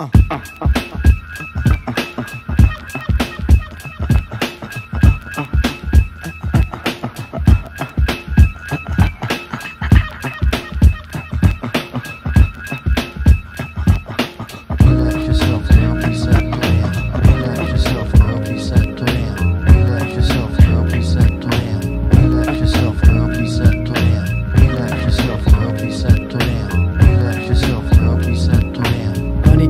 Ah, ah, ah, ah. ah.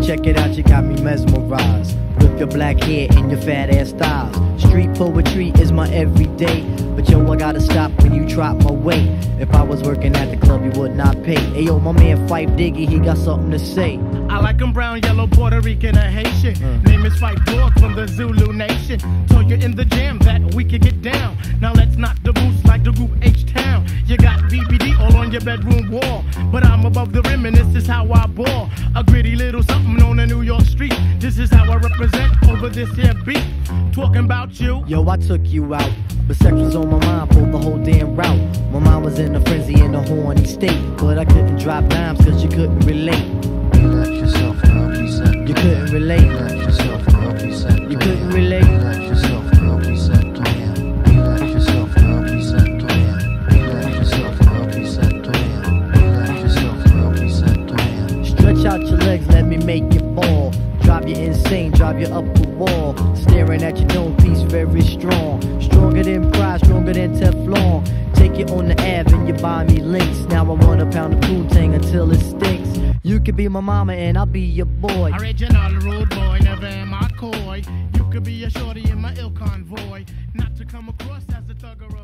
Check it out, you got me mesmerized. With your black hair and your fat ass styles. Street poetry is my everyday. But yo, I gotta stop when you drop my weight. If I was working at the club, you would not pay. Hey yo, my man Phife Diggy, he got something to say. I like 'em brown, yellow, Puerto Rican, or Haitian. Mm. Name is Phife Dawg from the Zulu Nation. Told you in the jam that we could get down. Now let's knock the boots like the group H Town. You got BBD all on your bedroom wall. But I'm above the rim and this is how I ball. A gritty little something over this here beat. Talking about you. Yo, I took you out. But sex was on my mind for the whole damn route. My mind was in a frenzy in a horny state. But I couldn't drop dimes cause you couldn't relate. Relax yourself now, please settle You couldn't relate. Relax yourself now, please settle You couldn't relate. Relax yourself now, please settle down. Relax yourself now, please settle down. Relax yourself now, please settle down. Relax yourself now, please settle down. Stretch out your legs, let me make you fall. Drive you insane, drive you up the wall. Staring at your dome piece, very strong. Stronger than pride, stronger than Teflon. Take you on the Ave and you buy me links. Now I want a pound of Poontang until it stinks. You could be my mama and I'll be your boy. Original rude boy, never am I coy. You could be a shorty in my ill convoy. Not to come across as a thug or